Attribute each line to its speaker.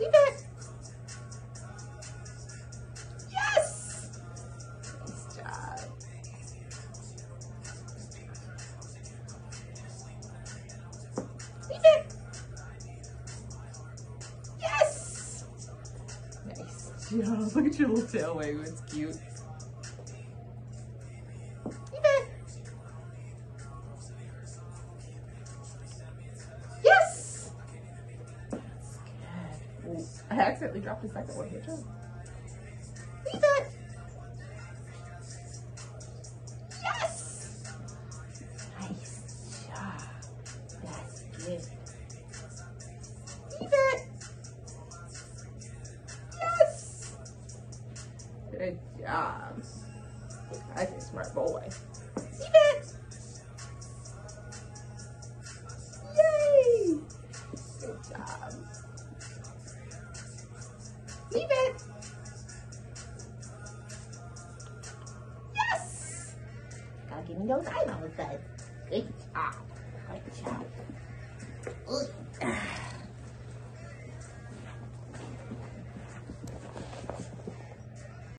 Speaker 1: Leave it. Yes! Nice job. Leave it. Yes! Nice job. Look at your little tail wag. It's cute. I accidentally dropped the second one. Good job. Leave. Yes! Nice job. That's good. Leave. Yes! Good job. That's a smart boy. Leave. Leave it. Yes! Gotta give me those eyeballs, bud. Good job. Good job. Ugh.